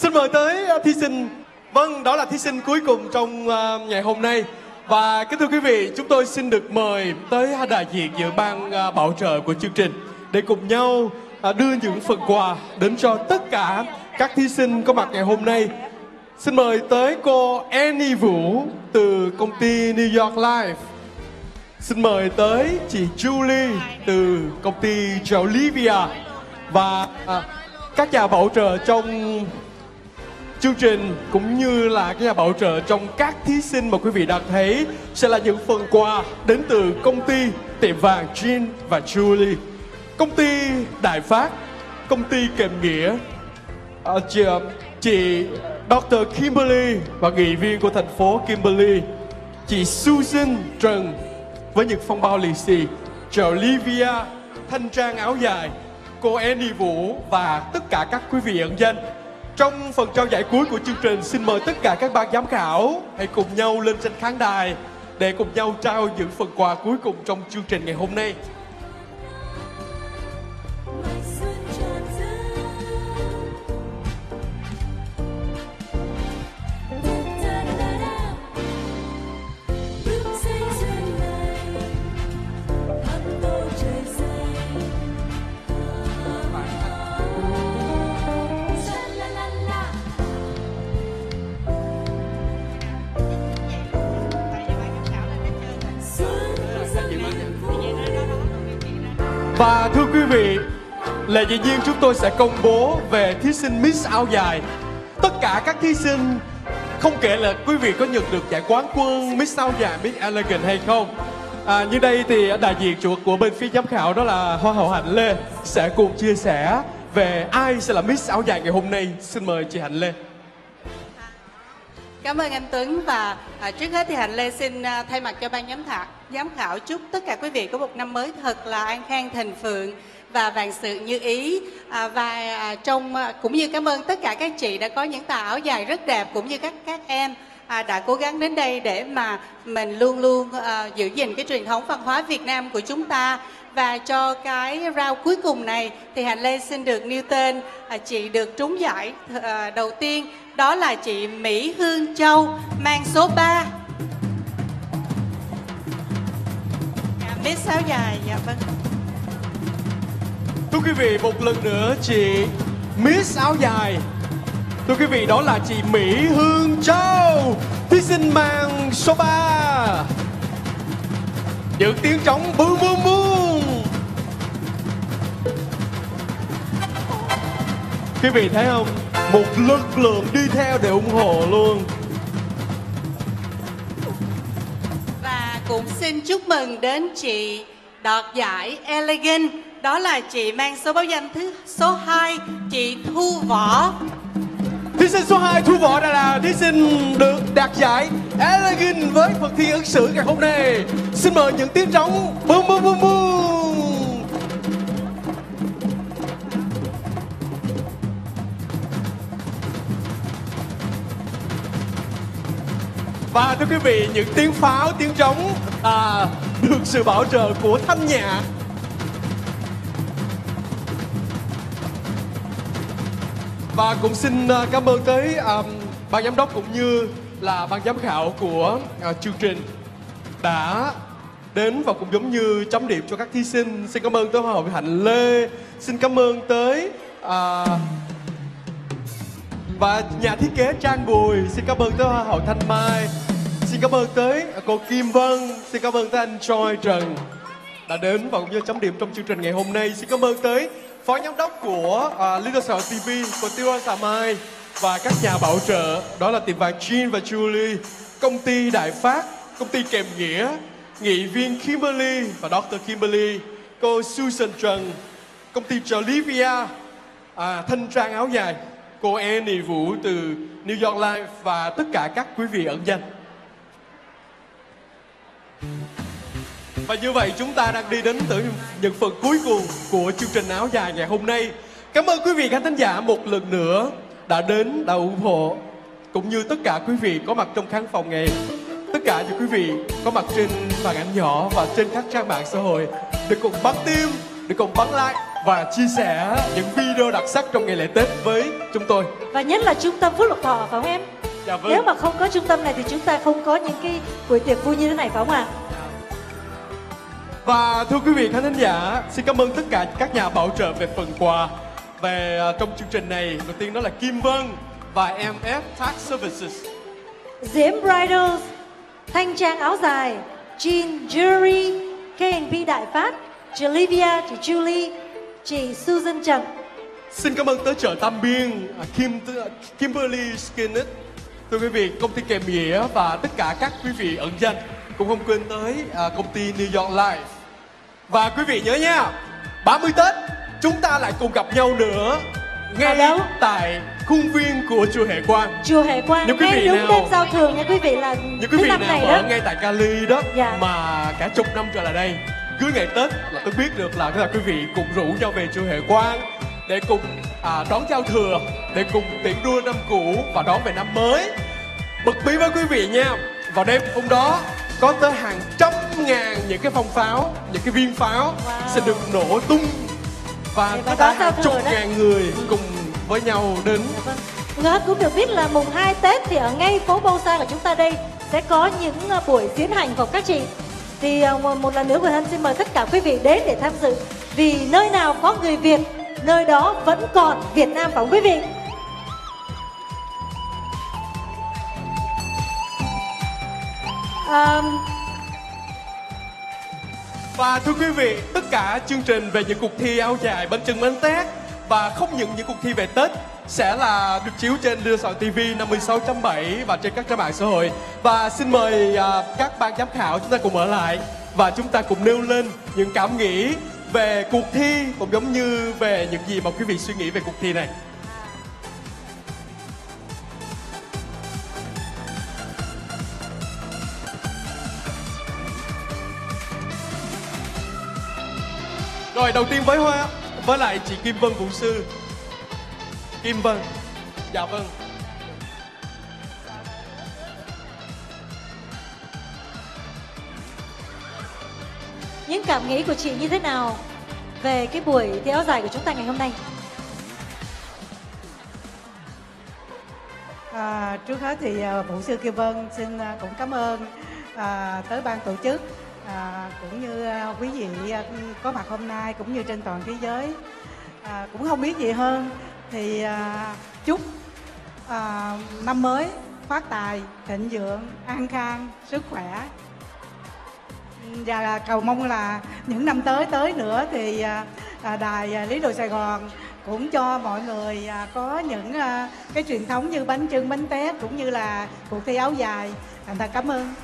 Xin mời tới à, thí sinh. Vâng, đó là thí sinh cuối cùng trong à, ngày hôm nay. Và kính thưa quý vị, chúng tôi xin được mời tới đại diện giữa ban à, bảo trợ của chương trình để cùng nhau đưa những phần quà đến cho tất cả các thí sinh có mặt ngày hôm nay. Xin mời tới cô Annie Vũ từ công ty New York Life. Xin mời tới chị Julie từ công ty Jolivia và các nhà bảo trợ trong chương trình cũng như là cái nhà bảo trợ trong các thí sinh mà quý vị đang thấy sẽ là những phần quà đến từ công ty tiệm vàng Jean và Julie, công ty Đại Phát, công ty Kèm Nghĩa, à, chị, chị Dr. Kimberly và nghị viên của thành phố Kimberly, chị Susan Trần với những phong bao lì xì, chị Olivia, thanh trang áo dài, cô Annie Vũ và tất cả các quý vị ẩn danh. Trong phần trao giải cuối của chương trình, xin mời tất cả các ban giám khảo hãy cùng nhau lên trên khán đài để cùng nhau trao những phần quà cuối cùng trong chương trình ngày hôm nay. Và thưa quý vị, là dĩ nhiên chúng tôi sẽ công bố về thí sinh Miss áo dài. Tất cả các thí sinh không kể là quý vị có nhận được giải quán quân Miss áo dài, Miss Elegant hay không. À, như đây thì đại diện chủ của bên phía giám khảo đó là Hoa hậu Hạnh Lê sẽ cùng chia sẻ về ai sẽ là Miss áo dài ngày hôm nay. Xin mời chị Hạnh Lê. Cảm ơn anh Tuấn và à, trước hết thì Hạnh Lê xin à, thay mặt cho ban giám khảo giám khảo chúc tất cả quý vị có một năm mới thật là an khang thịnh phượng và vạn sự như ý. À, và à, trong à, cũng như cảm ơn tất cả các chị đã có những tà áo dài rất đẹp cũng như các các em à, đã cố gắng đến đây để mà mình luôn luôn à, giữ gìn cái truyền thống văn hóa Việt Nam của chúng ta. Và cho cái rau cuối cùng này thì Hạnh Lê xin được nêu tên à, chị được trúng giải à, đầu tiên. Đó là chị Mỹ Hương Châu mang số 3 dạ, Miss áo dài dạ vâng Thưa quý vị, một lần nữa chị Miss áo dài. Thưa quý vị, đó là chị Mỹ Hương Châu, thí sinh mang số 3. Những tiếng trống bum bum bum. Quý vị thấy không? Một lực lượng đi theo để ủng hộ luôn. Cũng xin chúc mừng đến chị đoạt giải Elegant đó là chị mang số báo danh thứ số 2 chị Thu Võ Thí sinh số 2 Thu Võ đã là thí sinh được đạt giải Elegant với phần thi ứng xử ngày hôm nay. Xin mời những tiếng trống bum bum bum bum. Và thưa quý vị, những tiếng pháo, tiếng trống à, được sự bảo trợ của thanh nhạc Và cũng xin à, cảm ơn tới um, ban giám đốc cũng như là ban giám khảo của uh, chương trình đã đến và cũng giống như chấm điểm cho các thí sinh. Xin cảm ơn tới Hoa hậu Hạnh Lê. Xin cảm ơn tới uh, và nhà thiết kế Trang Bùi. Xin cảm ơn tới Hoa hậu Thanh Mai. Xin cảm ơn tới cô Kim Vân. Xin cảm ơn tới anh Troy Trần đã đến và cũng như chấm điểm trong chương trình ngày hôm nay. Xin cảm ơn tới phó giám đốc của uh, Little Star TV, cô Tiêu Sà Mai và các nhà bảo trợ đó là tiệm vàng Jean và Julie, công ty Đại Phát, công ty Kèm Nghĩa, nghị viên Kimberly và Dr. Kimberly, cô Susan Trần, công ty Jolivia, à, thanh trang áo dài, cô Annie Vũ từ New York Life và tất cả các quý vị ẩn danh. Và như vậy chúng ta đang đi đến tới những phần cuối cùng của chương trình áo dài ngày hôm nay. Cảm ơn quý vị khán thính giả một lần nữa đã đến, đã ủng hộ cũng như tất cả quý vị có mặt trong khán phòng ngày. Tất cả những quý vị có mặt trên màn ảnh nhỏ và trên các trang mạng xã hội để cùng bắn tim, để cùng bắn like và chia sẻ những video đặc sắc trong ngày lễ Tết với chúng tôi. và nhất là trung tâm Phước Lộc Thọ phải không em Dạ vâng. nếu mà không có trung tâm này thì chúng ta không có những cái buổi tiệc vui như thế này phải không ạ Và thưa quý vị khán thính giả, xin cảm ơn tất cả các nhà bảo trợ về phần quà về à, trong chương trình này. Đầu tiên đó là Kim Vân và MF Tax Services. Diễm Bridals thanh trang áo dài Jean Jewelry K&B Đại Phát chị Olivia chị Julie chị Susan Trần Xin cảm ơn tới chợ Tam Biên, à, Kim Kimberly Skinnet, thưa quý vị, công ty kèm nghĩa và tất cả các quý vị ẩn danh. Cũng không quên tới à, công ty New York Life. Và quý vị nhớ nha, 30 Tết chúng ta lại cùng gặp nhau nữa ngay đâu? tại khuôn viên của chùa Hệ Quang. chùa Hệ Quang Nếu quý ngay vị đúng nào- đêm giao thừa nha quý vị là Những quý vị năm nào này ở đó ngay tại Cali đó Dạ. mà cả chục năm trở lại đây cứ ngày Tết là tôi biết được là, là quý vị cùng rủ nhau về chùa Hệ Quang để cùng à, đón giao thừa để cùng tiễn đua năm cũ và đón về năm mới bật bí với quý vị nha vào đêm hôm đó có tới hàng trăm ngàn những cái phong pháo những cái viên pháo Wow. sẽ được nổ tung và có tới hàng chục đó. ngàn người cùng với nhau đến Dạ vâng. Người hết cũng được biết là mùng 2 Tết thì ở ngay phố Bâu Sa của chúng ta đây sẽ có những ờ, buổi diễn hành của các chị. Thì à, một một lần nữa Quỳnh Hân xin mời tất cả quý vị đến để tham dự. Vì nơi nào có người Việt, nơi đó vẫn còn Việt Nam phải không quý vị? um... Và thưa quý vị, tất cả chương trình về những cuộc thi áo dài bánh trưng bánh tét và không những những cuộc thi về Tết sẽ là được chiếu trên Đưa Soạn TV 56.7 và trên các trang mạng xã hội. Và xin mời à, các ban giám khảo chúng ta cùng ở lại và chúng ta cùng nêu lên những cảm nghĩ về cuộc thi cũng giống như về những gì mà quý vị suy nghĩ về cuộc thi này. Rồi đầu tiên với Hoa với lại chị Kim Vân Vũ Sư. Kim Vân. Dạ vâng. những cảm nghĩ của chị như thế nào về cái buổi thi áo dài của chúng ta ngày hôm nay? À, trước hết thì à, Vũ sư Kim Vân xin à, cũng cảm ơn à, tới ban tổ chức à, cũng như à, quý vị à, có mặt hôm nay cũng như trên toàn thế giới à, cũng không biết gì hơn thì à, chúc à, năm mới phát tài thịnh vượng an khang sức khỏe. Và cầu mong là những năm tới tới nữa thì à, à, đài à, Lý Đồ Sài Gòn cũng cho mọi người à, có những à, cái truyền thống như bánh trưng bánh tét cũng như là cuộc thi áo dài. Thành thật cảm ơn.